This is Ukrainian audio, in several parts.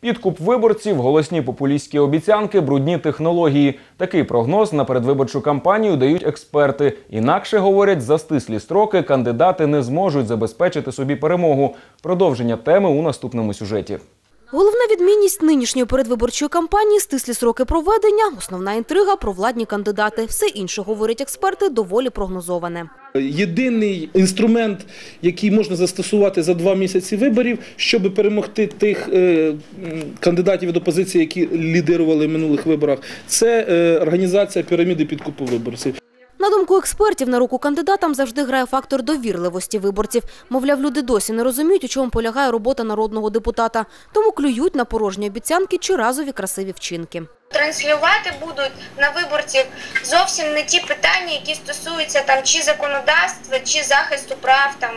Підкуп виборців, голосні популістські обіцянки, брудні технології. Такий прогноз на передвиборчу кампанію дають експерти. Інакше говорять, за стислі строки кандидати не зможуть забезпечити собі перемогу. Продовження теми у наступному сюжеті. Головна відмінність нинішньої передвиборчої кампанії – стислі сроки проведення, основна інтрига – провладні кандидати. Все інше, говорять експерти, доволі прогнозоване. Єдиний інструмент, який можна застосувати за два місяці виборів, щоб перемогти тих е, кандидатів від опозиції, які лідирували в минулих виборах, це е, організація піраміди підкупу виборців. На думку експертів, на руку кандидатам завжди грає фактор довірливості виборців. Мовляв, люди досі не розуміють, у чому полягає робота народного депутата, тому клюють на порожні обіцянки чи разові красиві вчинки. Транслювати будуть на виборців зовсім не ті питання, які стосуються там чи законодавства, чи захисту прав там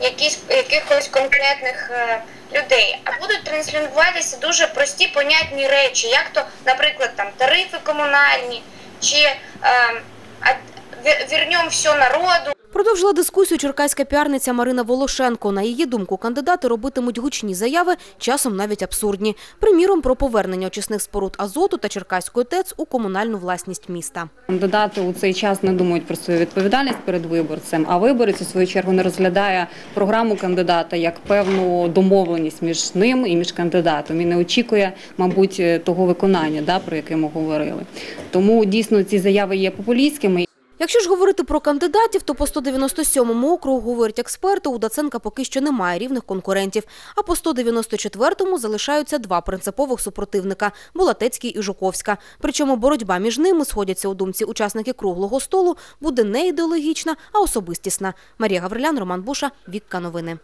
якісь якихось конкретних е, людей. А будуть транслюватися дуже прості понятні речі, як то, наприклад, там тарифи комунальні, чи е, а, вірнем все народу. Продовжила дискусію черкаська піарниця Марина Волошенко. На її думку, кандидати робитимуть гучні заяви, часом навіть абсурдні. Приміром, про повернення очисних споруд Азоту та Черкаської ТЕЦ у комунальну власність міста. Кандидати у цей час не думають про свою відповідальність перед виборцем, а виборець у свою чергу не розглядає програму кандидата як певну домовленість між ним і між кандидатом і не очікує, мабуть, того виконання, да, про яке ми говорили. Тому дійсно ці заяви є популістськими. Якщо ж говорити про кандидатів, то по 197-му округу, говорять експерти, у Даценка поки що немає рівних конкурентів. А по 194-му залишаються два принципових супротивника – Булатецький і Жуковська. Причому боротьба між ними, сходяться у думці учасники круглого столу, буде не ідеологічна, а особистісна. Марія Гаврилян, Роман Буша, Вікка Новини.